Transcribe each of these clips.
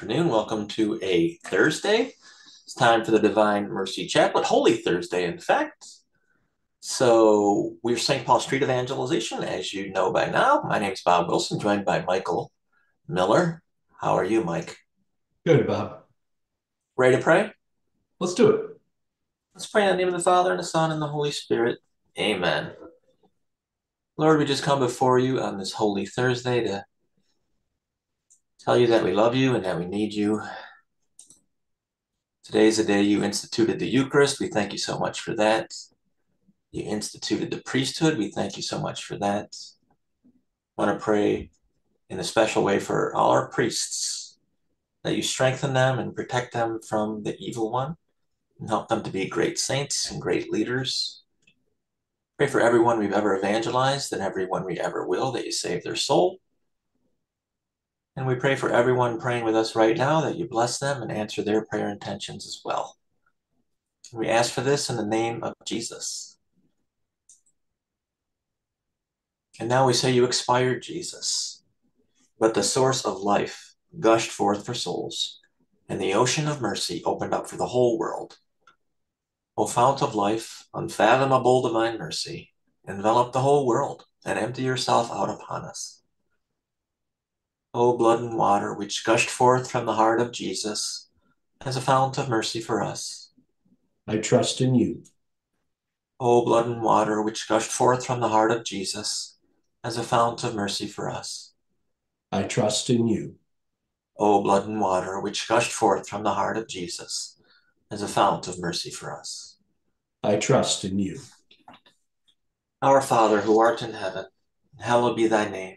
afternoon. Welcome to a Thursday. It's time for the Divine Mercy Chaplet, Holy Thursday, in fact. So, we're St. Paul Street Evangelization, as you know by now. My name is Bob Wilson, joined by Michael Miller. How are you, Mike? Good, Bob. Ready to pray? Let's do it. Let's pray in the name of the Father, and the Son, and the Holy Spirit. Amen. Lord, we just come before you on this Holy Thursday to tell you that we love you and that we need you. Today is the day you instituted the Eucharist. We thank you so much for that. You instituted the priesthood. We thank you so much for that. I want to pray in a special way for all our priests that you strengthen them and protect them from the evil one and help them to be great saints and great leaders. Pray for everyone we've ever evangelized and everyone we ever will that you save their soul. And we pray for everyone praying with us right now that you bless them and answer their prayer intentions as well. We ask for this in the name of Jesus. And now we say you expired, Jesus, but the source of life gushed forth for souls, and the ocean of mercy opened up for the whole world. O fount of life, unfathomable divine mercy, envelop the whole world and empty yourself out upon us. O blood and water which gushed forth from the heart of Jesus as a fount of mercy for us. I trust in you. O blood and water which gushed forth from the heart of Jesus as a fount of mercy for us. I trust in you. O blood and water which gushed forth from the heart of Jesus as a fount of mercy for us. I trust in you. Our Father who art in heaven, hallowed be thy name.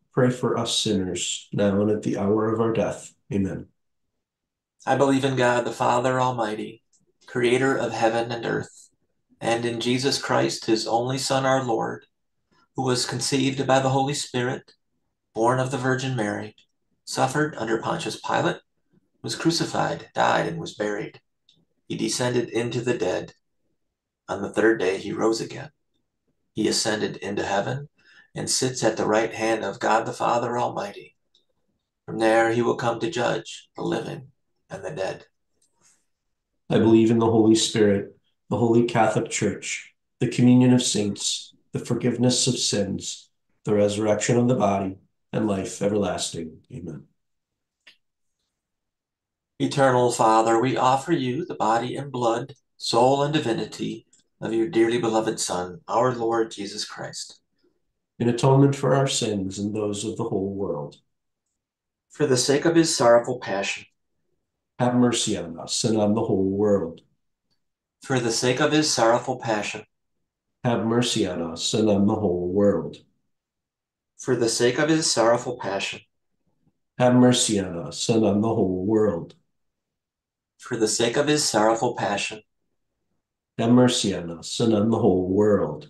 Pray for us sinners, now and at the hour of our death. Amen. I believe in God, the Father Almighty, creator of heaven and earth, and in Jesus Christ, his only Son, our Lord, who was conceived by the Holy Spirit, born of the Virgin Mary, suffered under Pontius Pilate, was crucified, died, and was buried. He descended into the dead. On the third day, he rose again. He ascended into heaven and sits at the right hand of God the Father Almighty. From there he will come to judge the living and the dead. I believe in the Holy Spirit, the Holy Catholic Church, the communion of saints, the forgiveness of sins, the resurrection of the body, and life everlasting. Amen. Eternal Father, we offer you the body and blood, soul and divinity of your dearly beloved Son, our Lord Jesus Christ. In atonement for our sins and those of the whole world. For the sake of his sorrowful passion. Have mercy on us and on the whole world. For the sake of his sorrowful passion. Have mercy on us and on the whole world. For the sake of his sorrowful passion. Have mercy on us and on the whole world. For the sake of his sorrowful passion. Have mercy on us and on the whole world.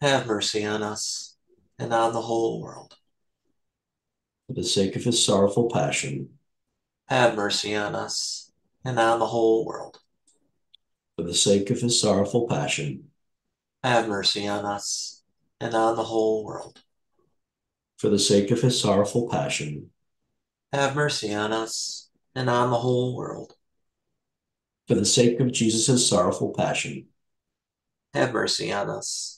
Have mercy on us and on the whole world. For the sake of his sorrowful passion. Have mercy on us and on the whole world. For the sake of his sorrowful passion. Have mercy on us and on the whole world. For the sake of his sorrowful passion. Have mercy on us and on the whole world. For the sake of Jesus' sorrowful passion. Have mercy on us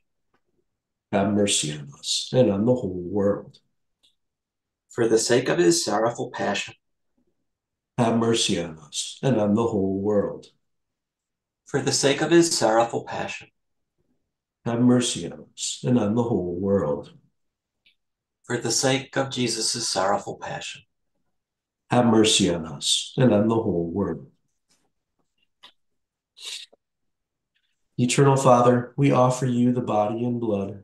Have mercy on us and on the whole world. For the sake of his sorrowful passion. Have mercy on us and on the whole world. For the sake of his sorrowful passion. Have mercy on us and on the whole world. For the sake of Jesus' sorrowful passion. Have mercy on us and on the whole world. Eternal Father, we offer you the body and blood,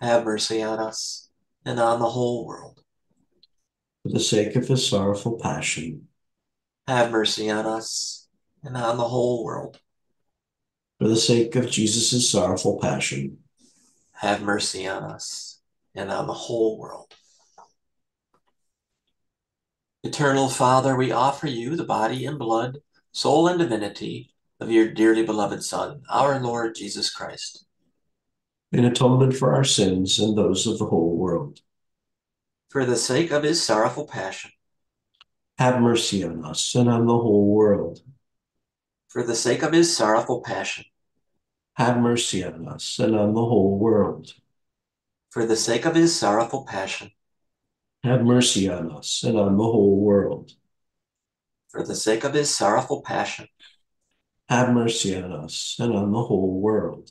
have mercy on us and on the whole world. For the sake of his sorrowful passion, have mercy on us and on the whole world. For the sake of Jesus' sorrowful passion, have mercy on us and on the whole world. Eternal Father, we offer you the body and blood, soul and divinity of your dearly beloved Son, our Lord Jesus Christ. In atonement for our sins and those of the whole world. For the sake of his sorrowful passion. Have mercy on us and on the whole world. For the sake of his sorrowful passion. Have mercy on us and on the whole world. For the sake of his sorrowful passion have mercy on us and on the whole world. For the sake of his sorrowful passion, have mercy on us and on the whole world.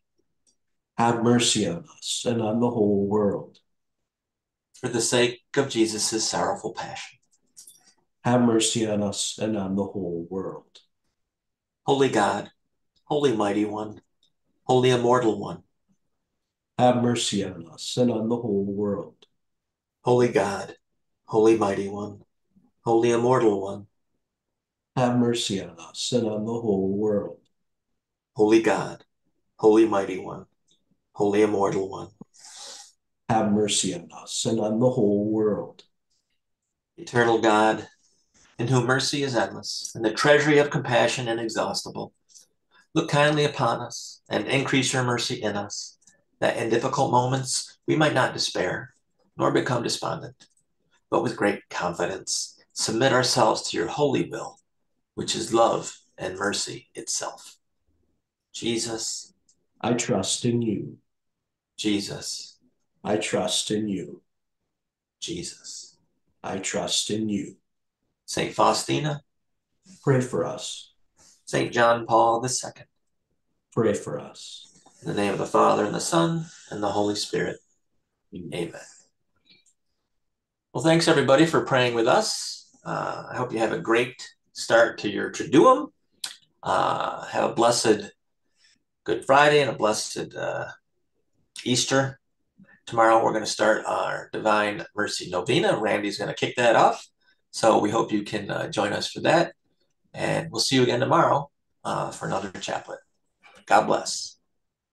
Have mercy on us and on the whole world. For the sake of Jesus' sorrowful passion. Have mercy on us and on the whole world. Holy God, Holy Mighty One, Holy Immortal One. Have mercy on us and on the whole world. Holy God, Holy Mighty One, Holy Immortal One, have mercy on us and on the whole world. Holy God, Holy Mighty One, Holy Immortal One, have mercy on us and on the whole world. Eternal God, in whom mercy is endless and the treasury of compassion inexhaustible, look kindly upon us and increase your mercy in us, that in difficult moments we might not despair nor become despondent but with great confidence, submit ourselves to your holy will, which is love and mercy itself. Jesus, I trust in you. Jesus, I trust in you. Jesus, I trust in you. Saint Faustina, pray for us. Saint John Paul II, pray for us. In the name of the Father, and the Son, and the Holy Spirit. Amen. Amen. Well, thanks everybody for praying with us. Uh, I hope you have a great start to your Triduum. Uh, have a blessed Good Friday and a blessed uh, Easter. Tomorrow we're going to start our Divine Mercy Novena. Randy's going to kick that off. So we hope you can uh, join us for that. And we'll see you again tomorrow uh, for another chaplet. God bless.